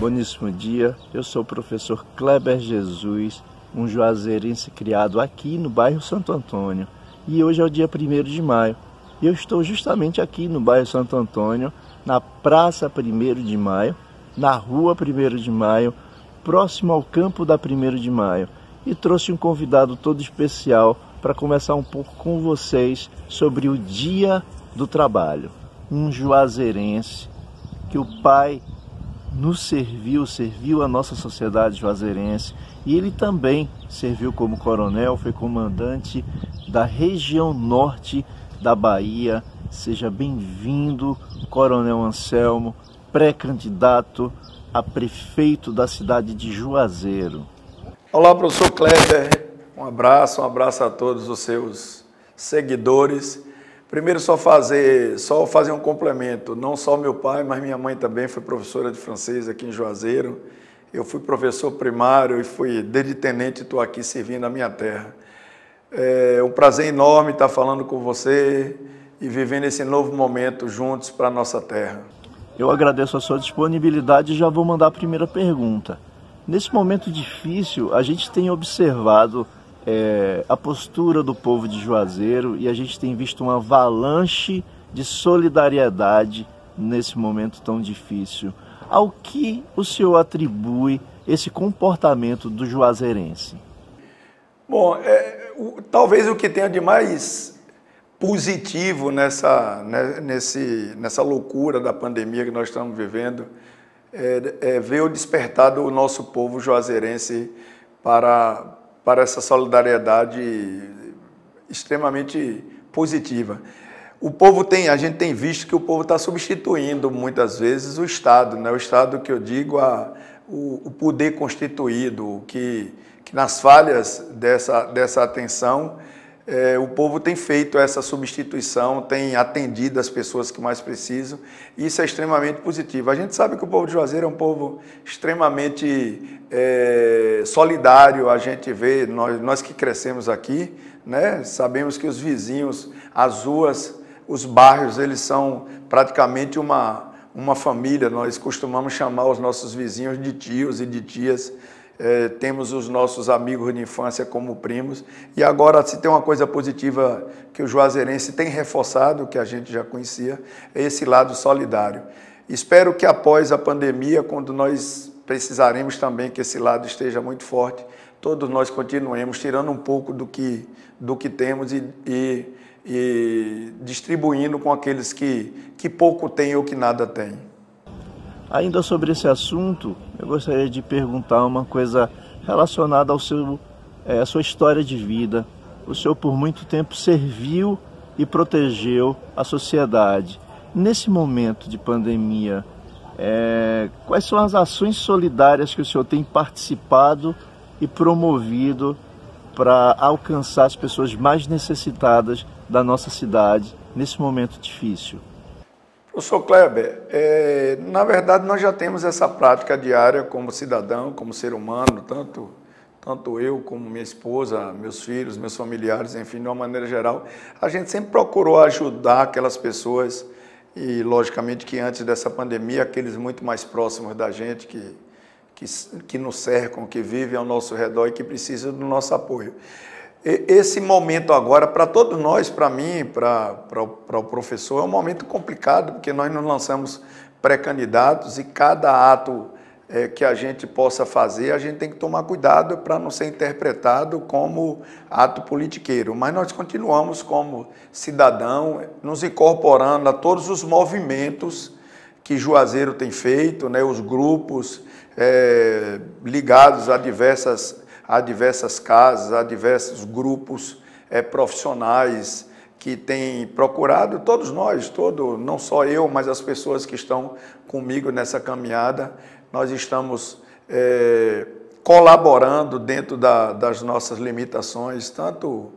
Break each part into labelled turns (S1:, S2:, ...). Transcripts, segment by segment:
S1: Boníssimo dia, eu sou o professor Kleber Jesus, um juazeirense criado aqui no bairro Santo Antônio. E hoje é o dia 1 de maio. E eu estou justamente aqui no bairro Santo Antônio, na Praça 1 de Maio, na Rua 1 de Maio, próximo ao campo da 1 de Maio. E trouxe um convidado todo especial para conversar um pouco com vocês sobre o Dia do Trabalho. Um juazeirense que o pai nos serviu, serviu a nossa sociedade juazeirense e ele também serviu como coronel, foi comandante da região norte da Bahia. Seja bem-vindo, Coronel Anselmo, pré-candidato a prefeito da cidade de Juazeiro.
S2: Olá, professor Kleber. Um abraço, um abraço a todos os seus seguidores Primeiro só fazer, só fazer um complemento. Não só meu pai, mas minha mãe também foi professora de francês aqui em Juazeiro. Eu fui professor primário e fui desde tenente estou aqui servindo a minha terra. É um prazer enorme estar falando com você e vivendo esse novo momento juntos para a nossa terra.
S1: Eu agradeço a sua disponibilidade e já vou mandar a primeira pergunta. Nesse momento difícil, a gente tem observado é, a postura do povo de Juazeiro e a gente tem visto uma avalanche de solidariedade nesse momento tão difícil. Ao que o senhor atribui esse comportamento do juazeirense?
S2: Bom, é, o, talvez o que tenha de mais positivo nessa, né, nesse, nessa loucura da pandemia que nós estamos vivendo é, é ver o despertar do nosso povo juazeirense para, para essa solidariedade extremamente positiva. O povo tem, a gente tem visto que o povo está substituindo muitas vezes o Estado, né? o Estado que eu digo, a, o, o poder constituído, que, que nas falhas dessa, dessa atenção é, o povo tem feito essa substituição, tem atendido as pessoas que mais precisam, e isso é extremamente positivo. A gente sabe que o povo de Juazeiro é um povo extremamente é, solidário, a gente vê, nós, nós que crescemos aqui, né, sabemos que os vizinhos, as ruas, os bairros, eles são praticamente uma, uma família, nós costumamos chamar os nossos vizinhos de tios e de tias, é, temos os nossos amigos de infância como primos. E agora, se tem uma coisa positiva que o Juazeirense tem reforçado, que a gente já conhecia, é esse lado solidário. Espero que após a pandemia, quando nós precisaremos também que esse lado esteja muito forte, todos nós continuemos tirando um pouco do que, do que temos e, e, e distribuindo com aqueles que, que pouco têm ou que nada têm.
S1: Ainda sobre esse assunto, eu gostaria de perguntar uma coisa relacionada ao seu, é, à sua história de vida. O senhor por muito tempo serviu e protegeu a sociedade. Nesse momento de pandemia, é, quais são as ações solidárias que o senhor tem participado e promovido para alcançar as pessoas mais necessitadas da nossa cidade nesse momento difícil?
S2: Professor Kleber, é, na verdade nós já temos essa prática diária como cidadão, como ser humano, tanto, tanto eu como minha esposa, meus filhos, meus familiares, enfim, de uma maneira geral. A gente sempre procurou ajudar aquelas pessoas e, logicamente, que antes dessa pandemia, aqueles muito mais próximos da gente, que, que, que nos cercam, que vivem ao nosso redor e que precisam do nosso apoio esse momento agora, para todos nós, para mim, para o professor, é um momento complicado, porque nós nos lançamos pré-candidatos e cada ato é, que a gente possa fazer, a gente tem que tomar cuidado para não ser interpretado como ato politiqueiro. Mas nós continuamos como cidadão, nos incorporando a todos os movimentos que Juazeiro tem feito, né, os grupos é, ligados a diversas há diversas casas, há diversos grupos é, profissionais que têm procurado, todos nós, todo, não só eu, mas as pessoas que estão comigo nessa caminhada, nós estamos é, colaborando dentro da, das nossas limitações, tanto,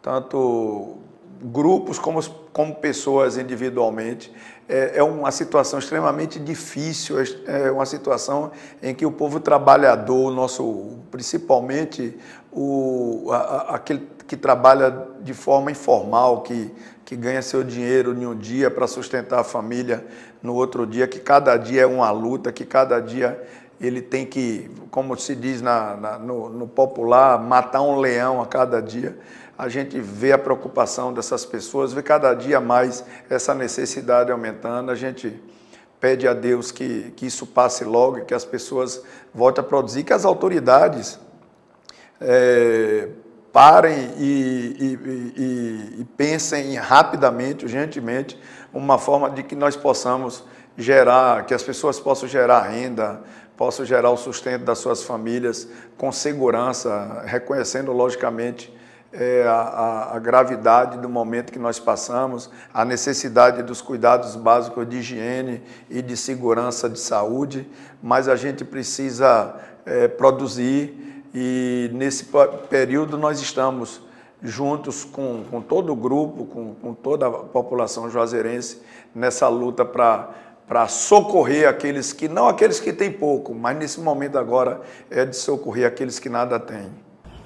S2: tanto grupos como, como pessoas individualmente. É, é uma situação extremamente difícil, é, é uma situação em que o povo trabalhador, nosso, principalmente o, a, aquele que trabalha de forma informal, que, que ganha seu dinheiro em um dia para sustentar a família no outro dia, que cada dia é uma luta, que cada dia ele tem que, como se diz na, na, no, no popular, matar um leão a cada dia. A gente vê a preocupação dessas pessoas, vê cada dia mais essa necessidade aumentando. A gente pede a Deus que, que isso passe logo que as pessoas voltem a produzir, que as autoridades é, parem e, e, e, e pensem rapidamente, urgentemente, uma forma de que nós possamos gerar, que as pessoas possam gerar renda, possam gerar o sustento das suas famílias com segurança, reconhecendo logicamente é, a, a, gravidade do momento que nós passamos, a necessidade dos cuidados básicos de higiene e de segurança de saúde, mas a gente precisa é, produzir e nesse período nós estamos juntos com, com todo o grupo, com, com toda a população juazeirense, nessa luta para para socorrer aqueles que, não aqueles que têm pouco, mas nesse momento agora é de socorrer aqueles que nada têm.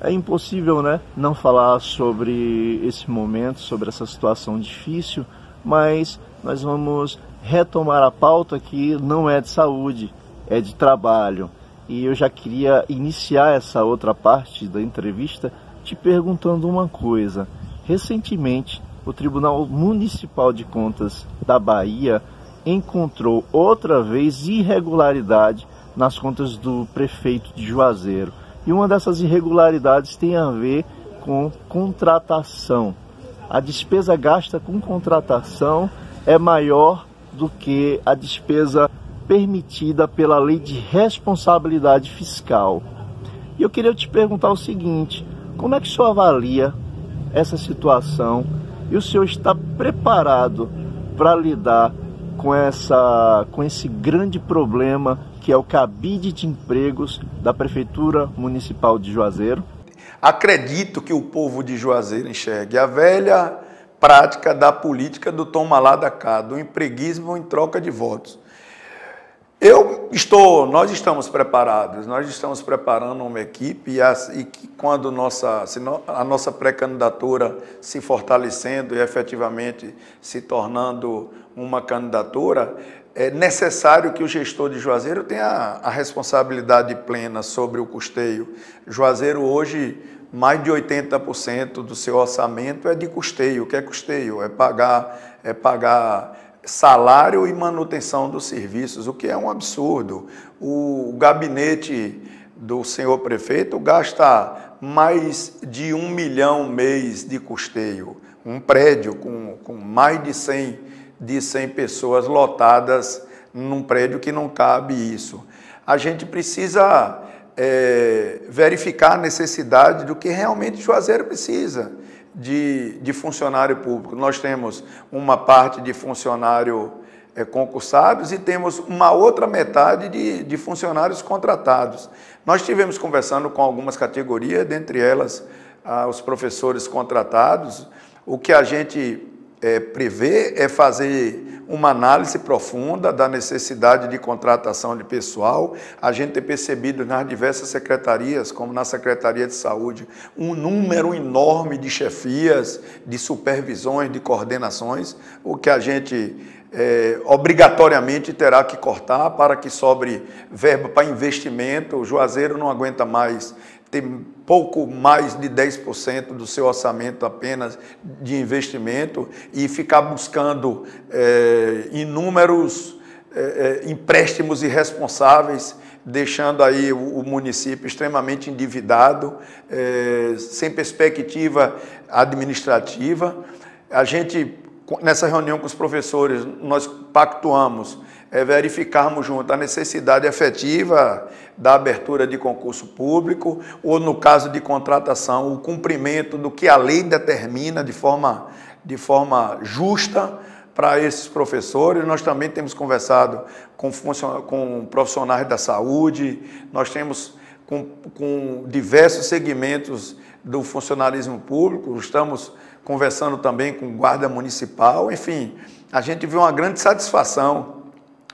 S1: É impossível, né, não falar sobre esse momento, sobre essa situação difícil, mas nós vamos retomar a pauta que não é de saúde, é de trabalho. E eu já queria iniciar essa outra parte da entrevista te perguntando uma coisa. Recentemente, o Tribunal Municipal de Contas da Bahia encontrou outra vez irregularidade nas contas do prefeito de Juazeiro. E uma dessas irregularidades tem a ver com contratação. A despesa gasta com contratação é maior do que a despesa permitida pela lei de responsabilidade fiscal. E eu queria te perguntar o seguinte: como é que o senhor avalia essa situação e o senhor está preparado para lidar com, essa, com esse grande problema que é o cabide de empregos da Prefeitura Municipal de Juazeiro?
S2: Acredito que o povo de Juazeiro enxergue a velha prática da política do toma lá da cá, do empreguismo em troca de votos. Eu estou, nós estamos preparados, nós estamos preparando uma equipe e, as, e quando nossa, a nossa pré-candidatura se fortalecendo e efetivamente se tornando uma candidatura, é necessário que o gestor de Juazeiro tenha a, responsabilidade plena sobre o custeio. Juazeiro hoje, mais de 80% do seu orçamento é de custeio. O que é custeio? É pagar, é pagar salário e manutenção dos serviços, o que é um absurdo. O gabinete do senhor prefeito gasta mais de um milhão mês de custeio. Um prédio com, com mais de 100, de 100 pessoas lotadas num prédio que não cabe isso. A gente precisa é, verificar a necessidade do que realmente Juazeiro precisa de, de funcionário público. Nós temos uma parte de funcionário é, concursados e temos uma outra metade de, de funcionários contratados. Nós tivemos conversando com algumas categorias, dentre elas ah, os professores contratados. O que a gente é, prevê é fazer uma análise profunda da necessidade de contratação de pessoal. A gente tem percebido nas diversas secretarias, como na Secretaria de Saúde, um número enorme de chefias, de supervisões, de coordenações, o que a gente é, obrigatoriamente terá que cortar para que sobre verba para investimento. O Juazeiro não aguenta mais ter pouco mais de 10% do seu orçamento apenas de investimento e ficar buscando é, inúmeros é, empréstimos irresponsáveis, deixando aí o, município extremamente endividado, é, sem perspectiva administrativa. A gente, nessa reunião com os professores, nós pactuamos é, verificarmos junto a necessidade efetiva da abertura de concurso público ou, no caso de contratação, o cumprimento do que a lei determina de forma, de forma justa para esses professores. Nós também temos conversado com, com profissionais da saúde, nós temos com, com diversos segmentos do funcionalismo público, estamos conversando também com guarda municipal, enfim, a gente viu uma grande satisfação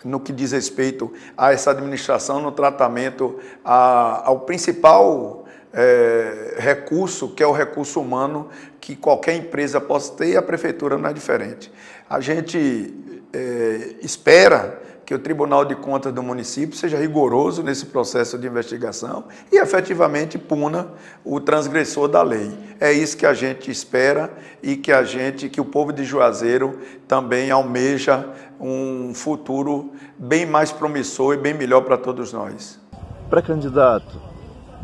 S2: no que diz respeito a essa administração no tratamento a, ao principal é, recurso, que é o recurso humano que qualquer empresa possa ter e a prefeitura não é diferente. A gente é, espera que o Tribunal de Contas do município seja rigoroso nesse processo de investigação e efetivamente puna o transgressor da lei. É isso que a gente espera e que a gente, que o povo de Juazeiro também almeja um futuro bem mais promissor e bem melhor para todos nós.
S1: Pré-candidato,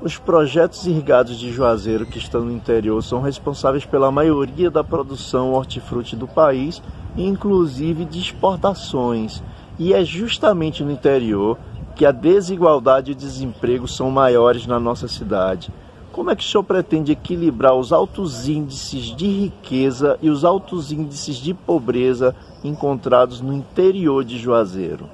S1: os projetos irrigados de Juazeiro que estão no interior são responsáveis pela maioria da produção hortifruti do país, inclusive de exportações. E é justamente no interior que a desigualdade e o desemprego são maiores na nossa cidade. Como é que o senhor pretende equilibrar os altos índices de riqueza e os altos índices de pobreza encontrados no interior de Juazeiro?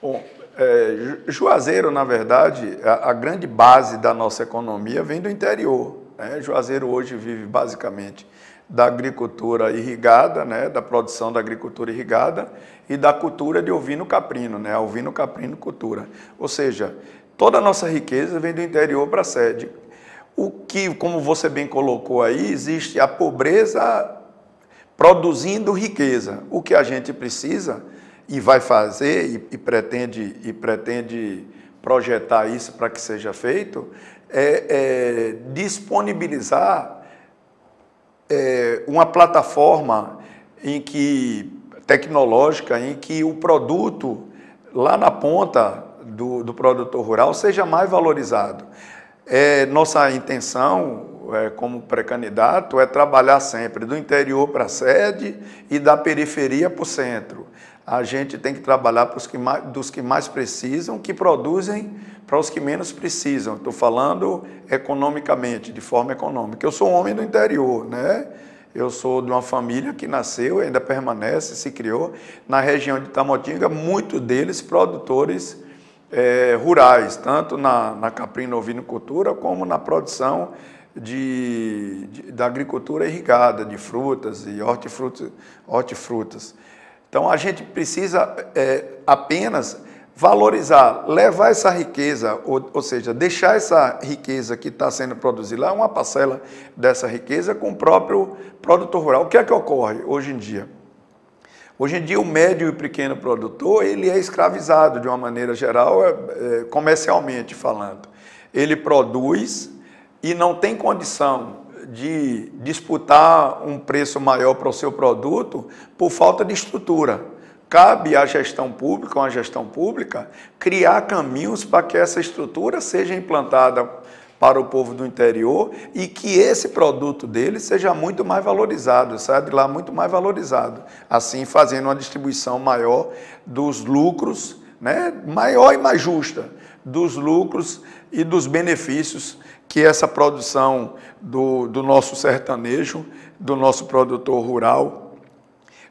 S2: Bom, é, Juazeiro, na verdade, a, a, grande base da nossa economia vem do interior. Né? Juazeiro hoje vive basicamente da agricultura irrigada, né, da produção da agricultura irrigada e da cultura de ovino caprino, né, ovino caprino cultura. Ou seja, toda a nossa riqueza vem do interior para a sede. O que, como você bem colocou aí, existe a pobreza produzindo riqueza. O que a gente precisa e vai fazer e, e pretende e pretende projetar isso para que seja feito é, é disponibilizar é, uma plataforma em que tecnológica em que o produto lá na ponta do, do produtor rural seja mais valorizado. É, nossa intenção, é, como pré-candidato, é trabalhar sempre do interior para a sede e da periferia para o centro. A gente tem que trabalhar para os que mais, dos que mais precisam, que produzem para os que menos precisam. Estou falando economicamente, de forma econômica. Eu sou um homem do interior, né? Eu sou de uma família que nasceu, ainda permanece, se criou na região de Tamotinga, muitos deles produtores é, rurais, tanto na, na caprina ovinocultura como na produção de, de, da agricultura irrigada, de frutas e hortifrutas. hortifrutas. Então a gente precisa é, apenas valorizar, levar essa riqueza, ou, ou seja, deixar essa riqueza que está sendo produzida lá, uma parcela dessa riqueza com o próprio produtor rural. O que é que ocorre hoje em dia? Hoje em dia o médio e pequeno produtor ele é escravizado de uma maneira geral, é, é, comercialmente falando. Ele produz e não tem condição de disputar um preço maior para o seu produto por falta de estrutura. Cabe à gestão pública, à gestão pública, criar caminhos para que essa estrutura seja implantada para o povo do interior e que esse produto dele seja muito mais valorizado, saia de lá muito mais valorizado, assim fazendo uma distribuição maior dos lucros, né, maior e mais justa, dos lucros e dos benefícios que essa produção do, do nosso sertanejo, do nosso produtor rural,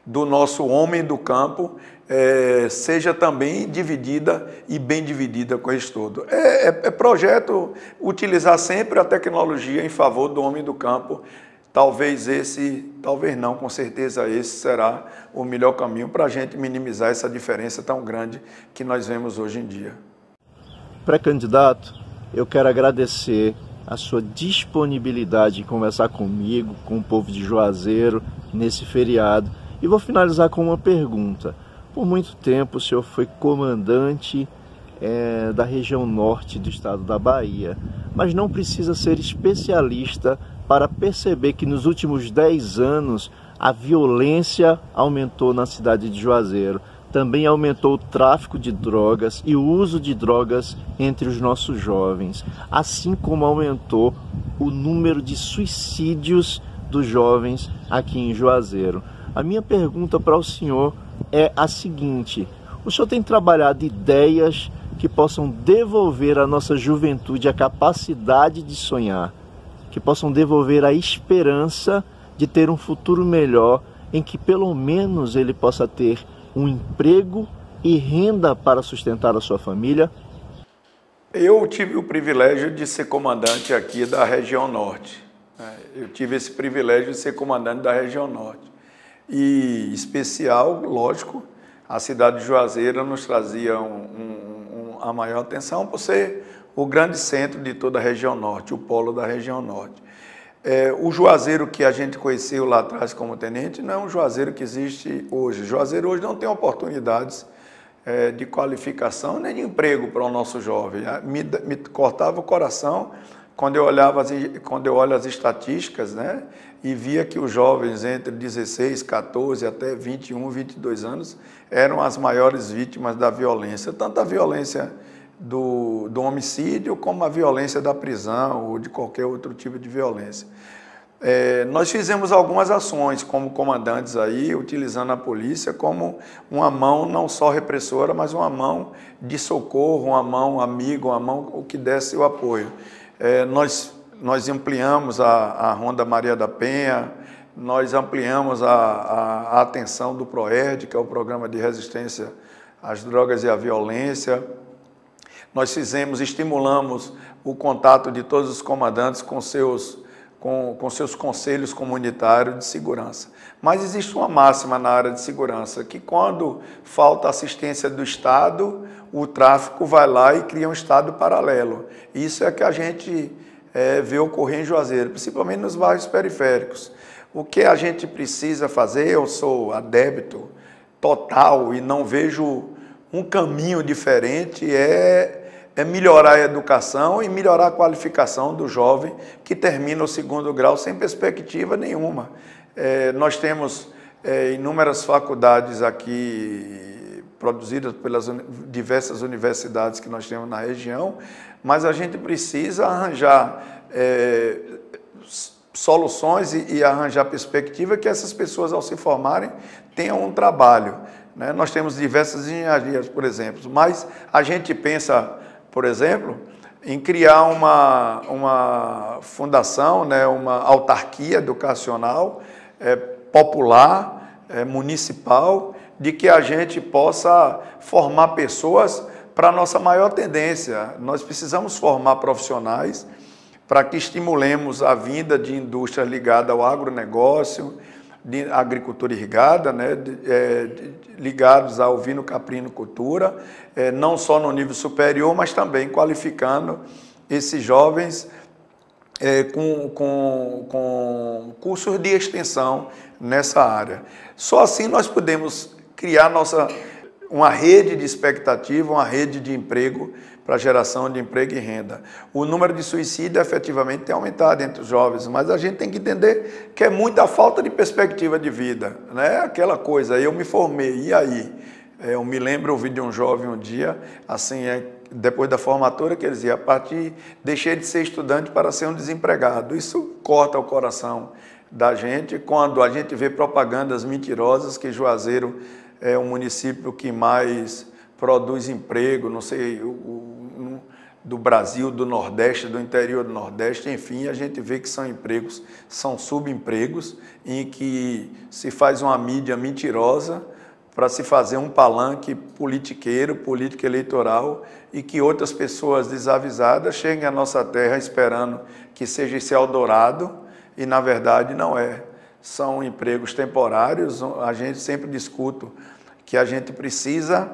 S2: do nosso homem do campo é, seja também dividida e bem dividida com isso todo. É, é, é, projeto utilizar sempre a tecnologia em favor do homem do campo. Talvez esse, talvez não, com certeza esse será o melhor caminho para a gente minimizar essa diferença tão grande que nós vemos hoje em dia.
S1: Pré-candidato, eu quero agradecer a sua disponibilidade em conversar comigo, com o povo de Juazeiro, nesse feriado e vou finalizar com uma pergunta. Por muito tempo o senhor foi comandante é, da região norte do estado da Bahia, mas não precisa ser especialista para perceber que nos últimos 10 anos a violência aumentou na cidade de Juazeiro. Também aumentou o tráfico de drogas e o uso de drogas entre os nossos jovens, assim como aumentou o número de suicídios dos jovens aqui em Juazeiro. A minha pergunta para o senhor é a seguinte: o senhor tem trabalhado ideias que possam devolver à nossa juventude a capacidade de sonhar, que possam devolver a esperança de ter um futuro melhor, em que pelo menos ele possa ter um emprego e renda para sustentar a sua família?
S2: Eu tive o privilégio de ser comandante aqui da região norte. Né? Eu tive esse privilégio de ser comandante da região norte e especial, lógico, a cidade de Juazeiro nos trazia um, um, um, a maior atenção por ser o grande centro de toda a região norte, o polo da região norte. É, o Juazeiro que a gente conheceu lá atrás como tenente não é um Juazeiro que existe hoje. Juazeiro hoje não tem oportunidades é, de qualificação nem de emprego para o nosso jovem. Me, me cortava o coração quando eu olhava as, quando eu olho as estatísticas, né, e via que os jovens entre 16, 14 até 21, 22 anos eram as maiores vítimas da violência, tanto a violência do, do homicídio como a violência da prisão ou de qualquer outro tipo de violência. É, nós fizemos algumas ações como comandantes aí, utilizando a polícia como uma mão não só repressora, mas uma mão de socorro, uma mão amiga, uma mão que desse o apoio. É, nós, nós ampliamos a, a Ronda Maria da Penha, nós ampliamos a, a, a atenção do PROERD, que é o Programa de Resistência às Drogas e à Violência. Nós fizemos, estimulamos o contato de todos os comandantes com seus, com, com seus conselhos comunitários de segurança. Mas existe uma máxima na área de segurança, que quando falta assistência do Estado, o tráfico vai lá e cria um estado paralelo. Isso é que a gente é, vê ocorrer em Juazeiro, principalmente nos bairros periféricos. O que a gente precisa fazer, eu sou adébito total e não vejo um caminho diferente, é, é melhorar a educação e melhorar a qualificação do jovem que termina o segundo grau sem perspectiva nenhuma. É, nós temos é, inúmeras faculdades aqui produzidas pelas diversas universidades que nós temos na região, mas a gente precisa arranjar é, soluções e, e, arranjar perspectiva que essas pessoas, ao se formarem, tenham um trabalho. Né? Nós temos diversas engenharias, por exemplo, mas a gente pensa, por exemplo, em criar uma, uma fundação, né, uma autarquia educacional é, popular, é, municipal, de que a gente possa formar pessoas para a nossa maior tendência. Nós precisamos formar profissionais para que estimulemos a vinda de indústrias ligadas ao agronegócio, de agricultura irrigada, né, de, é, de, ligados ao vino caprino cultura, é, não só no nível superior, mas também qualificando esses jovens é, com, com, com cursos de extensão nessa área. Só assim nós podemos criar nossa, uma rede de expectativa, uma rede de emprego para geração de emprego e renda. O número de suicídio efetivamente tem aumentado entre os jovens, mas a gente tem que entender que é muita falta de perspectiva de vida, né? Aquela coisa, eu me formei, e aí? É, eu me lembro, ouvi de um jovem um dia, assim, é, depois da formatura, que ele dizia, a partir, deixei de ser estudante para ser um desempregado. Isso corta o coração da gente quando a gente vê propagandas mentirosas que Juazeiro é o município que mais produz emprego, não sei, o, do Brasil, do Nordeste, do interior do Nordeste, enfim, a gente vê que são empregos, são subempregos, em que se faz uma mídia mentirosa para se fazer um palanque politiqueiro, político eleitoral, e que outras pessoas desavisadas cheguem à nossa terra esperando que seja esse Eldorado, e na verdade não é são empregos temporários. A gente sempre discute que a gente precisa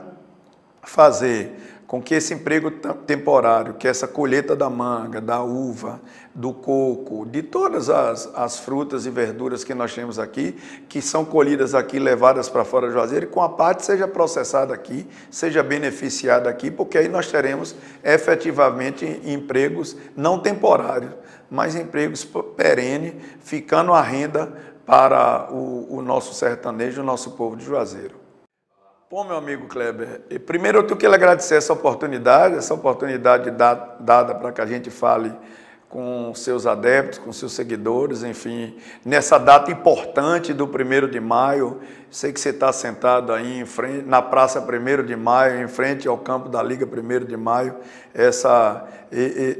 S2: fazer com que esse emprego temporário, que essa colheita da manga, da uva, do coco, de todas as, as frutas e verduras que nós temos aqui, que são colhidas aqui, levadas para fora do Juazeiro, e com a parte seja processada aqui, seja beneficiada aqui, porque aí nós teremos efetivamente empregos não temporários, mas empregos perenes, ficando a renda para o, o nosso sertanejo, o nosso povo de Juazeiro. Bom, meu amigo Kleber, primeiro eu tenho que lhe agradecer essa oportunidade, essa oportunidade dada para que a gente fale com seus adeptos, com seus seguidores, enfim, nessa data importante do 1 de maio. Sei que você está sentado aí em frente, na Praça 1 de Maio, em frente ao campo da Liga 1 de Maio, essa,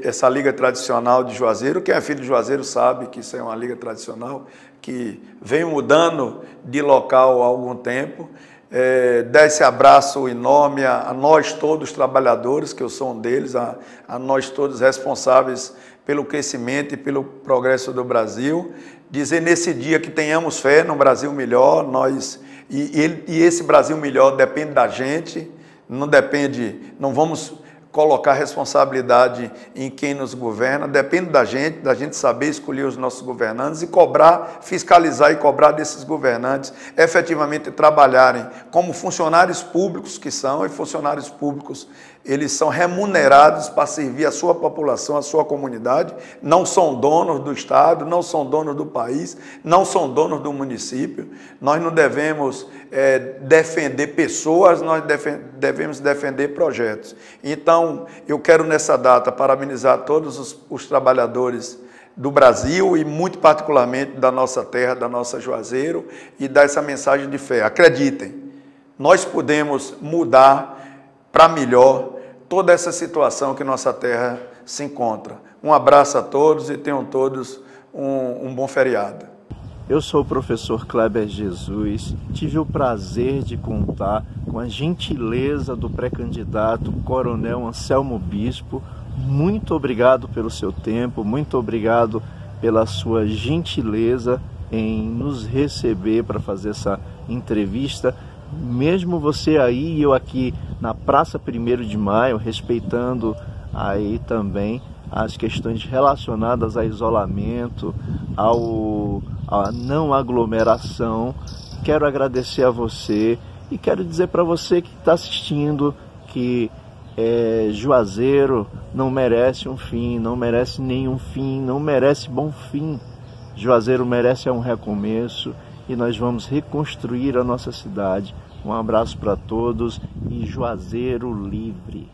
S2: essa liga tradicional de Juazeiro. Quem é filho de Juazeiro sabe que isso é uma liga tradicional que vem mudando de local há algum tempo. É, dar esse abraço enorme a, a, nós todos trabalhadores, que eu sou um deles, a, a nós todos responsáveis pelo crescimento e pelo progresso do Brasil. Dizer nesse dia que tenhamos fé num Brasil melhor, nós e, e, e esse Brasil melhor depende da gente, não depende, não vamos colocar responsabilidade em quem nos governa, depende da gente, da gente saber escolher os nossos governantes e cobrar, fiscalizar e cobrar desses governantes efetivamente trabalharem como funcionários públicos que são, e funcionários públicos eles são remunerados para servir a sua população, a sua comunidade, não são donos do Estado, não são donos do país, não são donos do município. Nós não devemos é, defender pessoas, nós devemos defender projetos. Então, eu quero nessa data parabenizar todos os, os trabalhadores do Brasil e muito particularmente da nossa terra, da nossa Juazeiro e dar essa mensagem de fé. Acreditem, nós podemos mudar para melhor toda essa situação que nossa terra se encontra. Um abraço a todos e tenham todos um, um bom feriado.
S1: Eu sou o professor Kleber Jesus. Tive o prazer de contar com a gentileza do pré-candidato Coronel Anselmo Bispo. Muito obrigado pelo seu tempo, muito obrigado pela sua gentileza em nos receber para fazer essa entrevista mesmo você aí e eu aqui na Praça 1 de Maio, respeitando aí também as questões relacionadas a isolamento, ao, a não aglomeração. Quero agradecer a você e quero dizer para você que está assistindo que é, Juazeiro não merece um fim, não merece nenhum fim, não merece bom fim. Juazeiro merece um recomeço e nós vamos reconstruir a nossa cidade. Um abraço para todos e Juazeiro livre.